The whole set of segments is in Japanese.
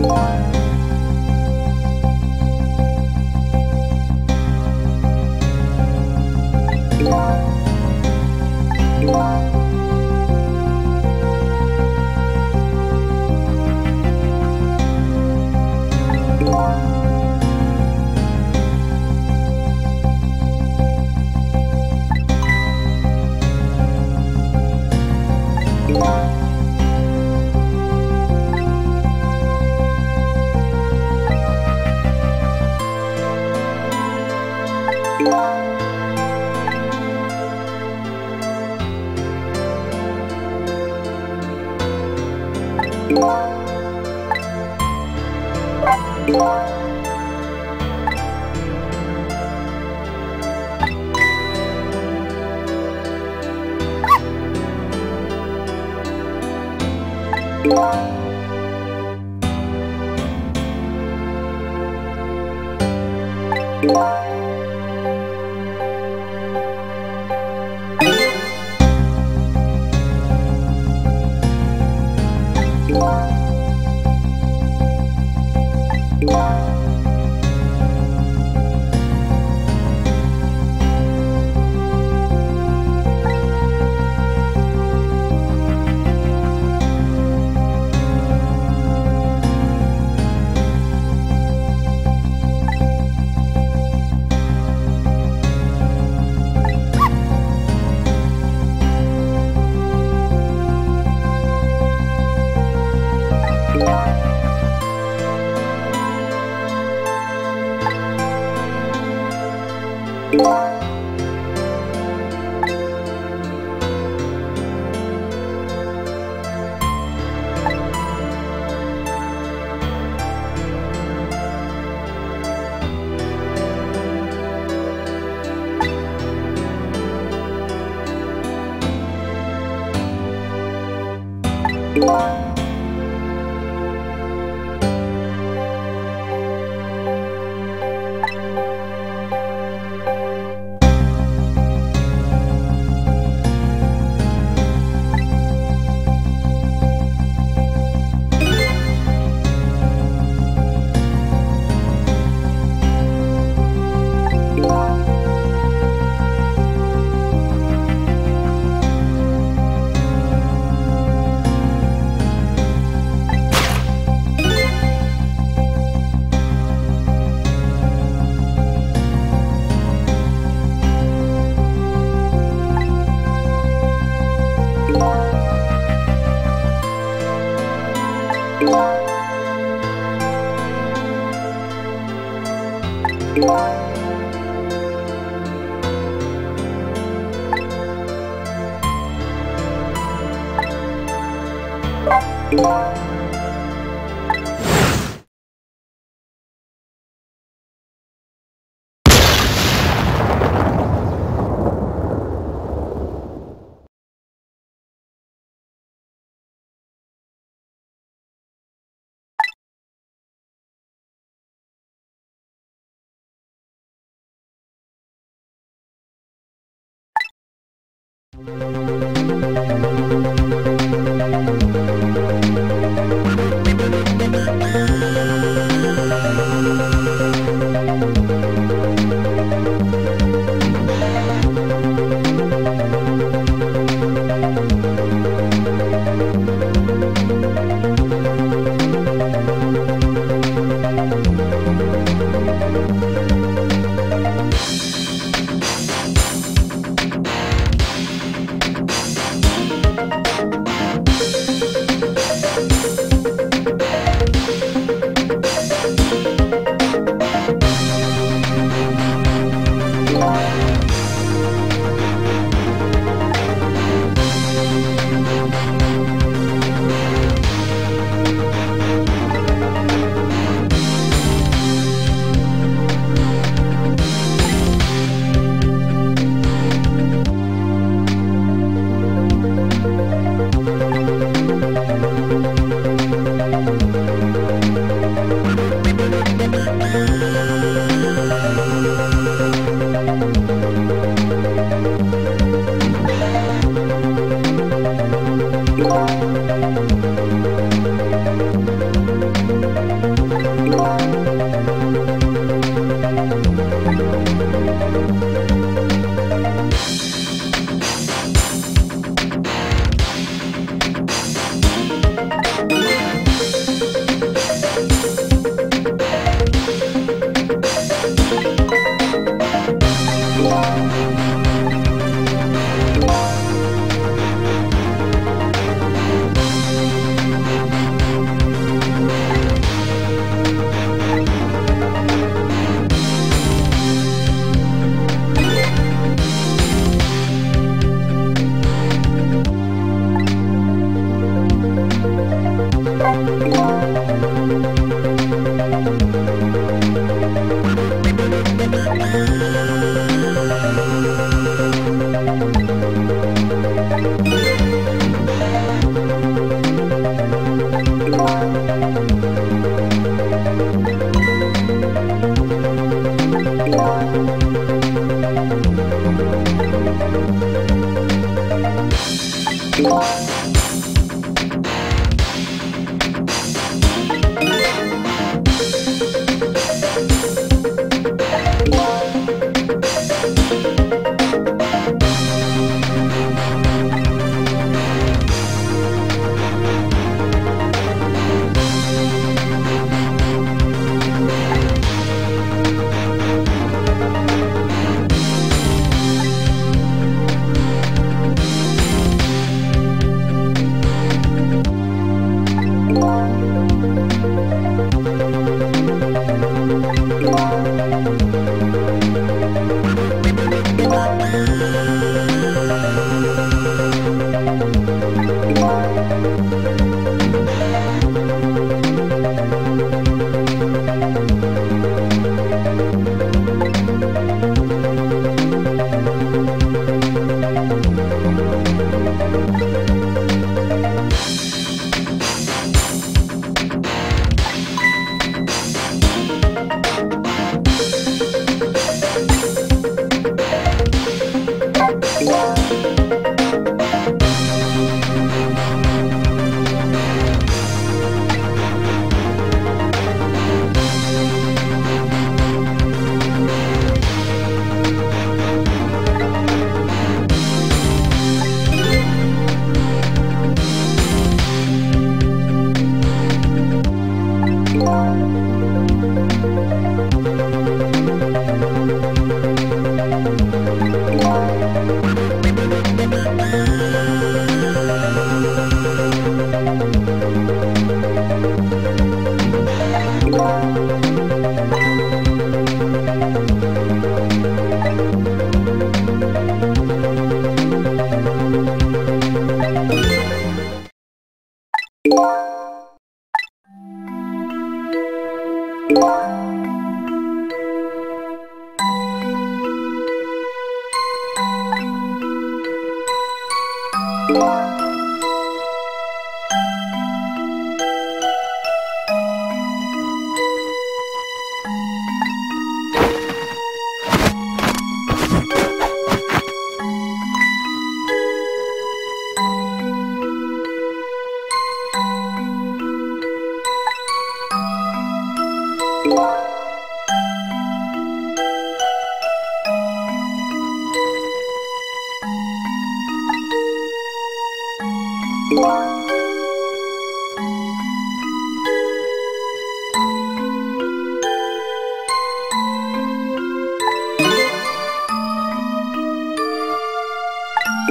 you Bye. Bye. Bye.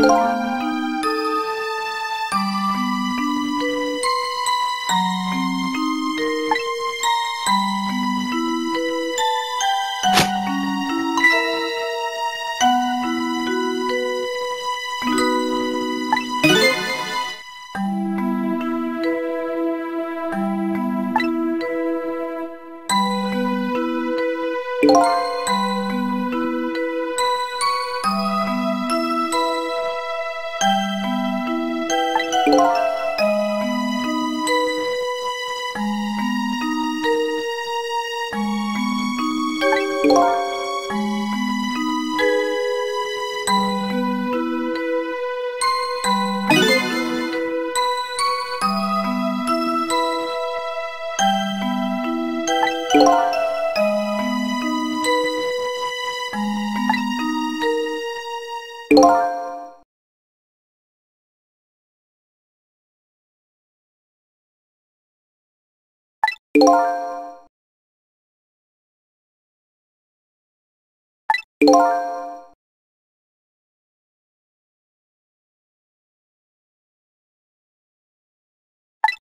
Bye. you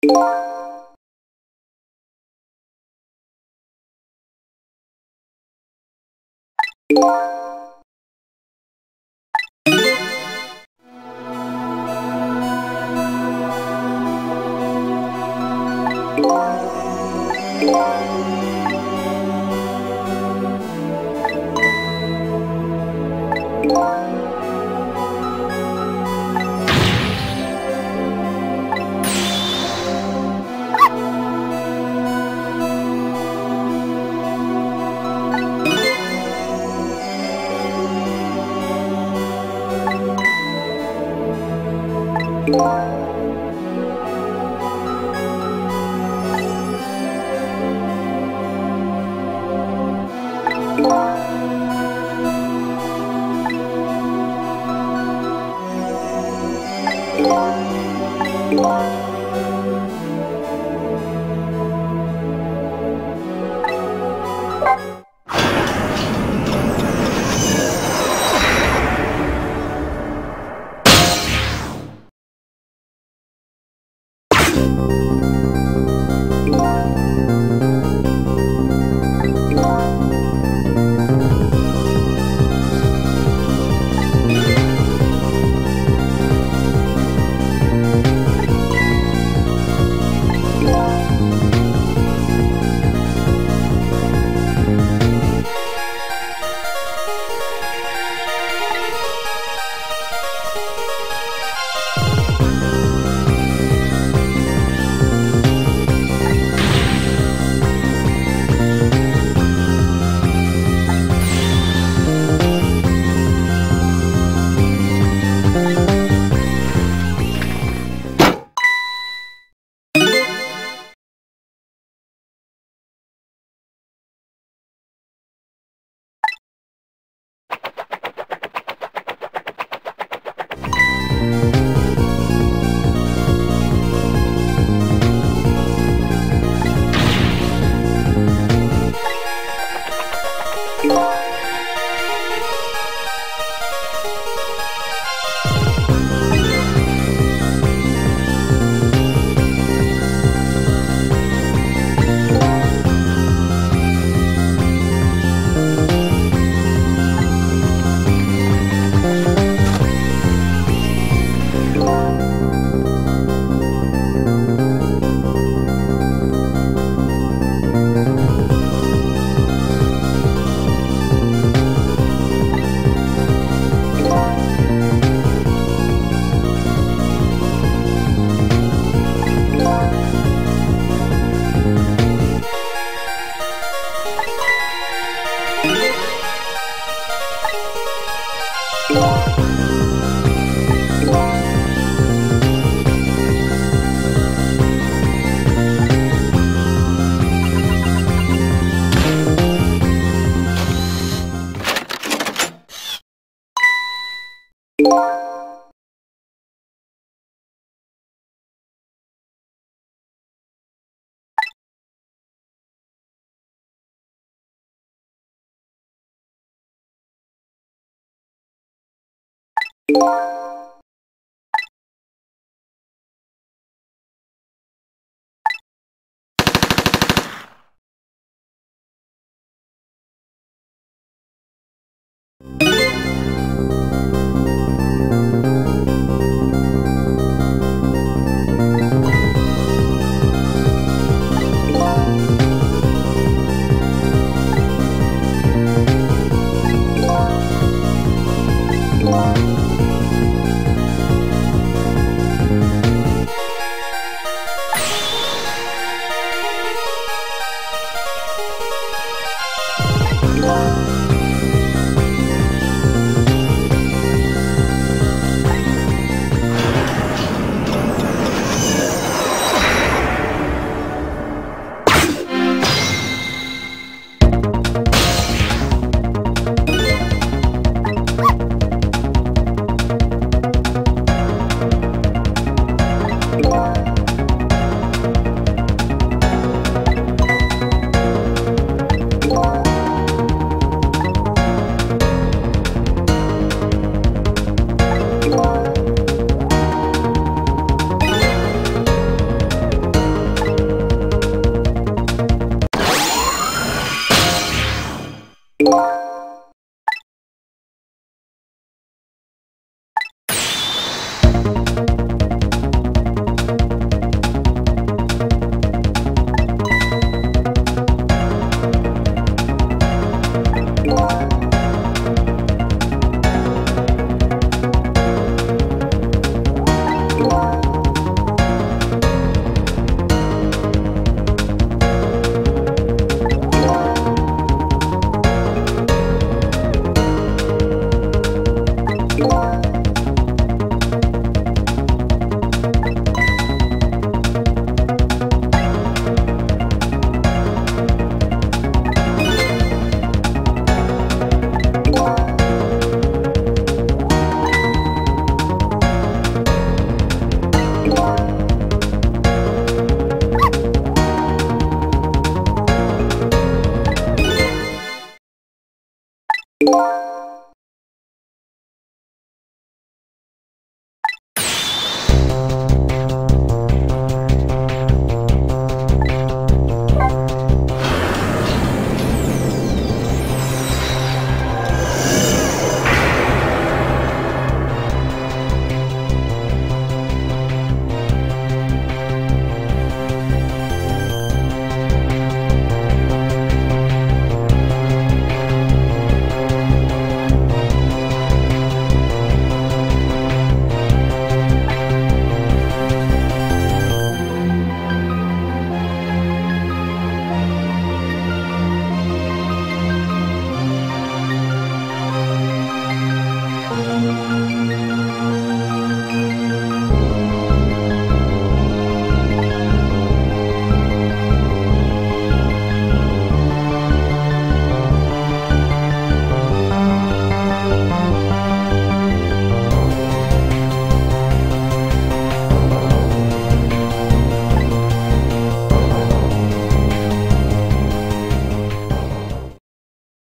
you You